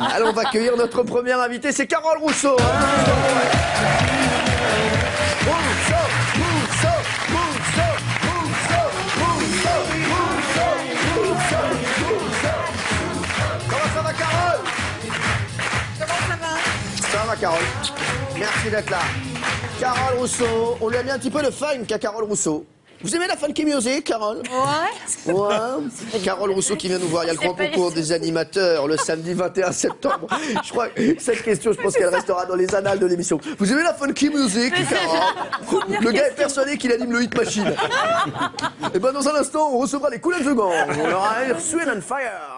Alors on va accueillir notre première invitée, c'est Carole Rousseau. hein. Ça va Carole? Comment ça va? Ça va Carole Merci d'être là. Carole Rousseau, on lui a mis un petit peu de funk à Carole Rousseau. Vous aimez la funky music, Carole Ouais. Ouais. Carole Rousseau qui vient nous voir. Il y a le grand concours des animateurs le samedi 21 septembre. Je crois que cette question, je pense qu'elle restera dans les annales de l'émission. Vous aimez la funky music, Carole Le gars est persuadé qu'il anime le hit machine. Et ben dans un instant, on recevra les Cool and the Gang. On aura Air Swing and Fire.